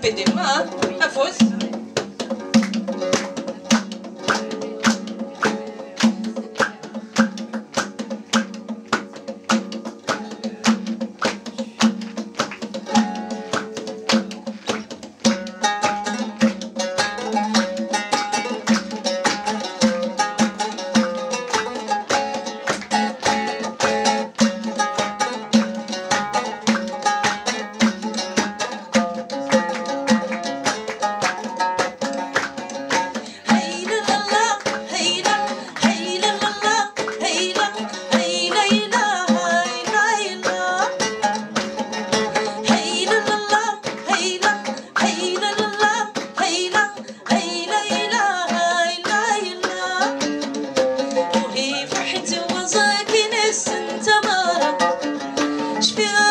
pedemã, a voz. Śpiewa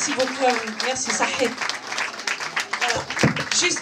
merci, beaucoup à vous. Merci, Sahid. Voilà. Juste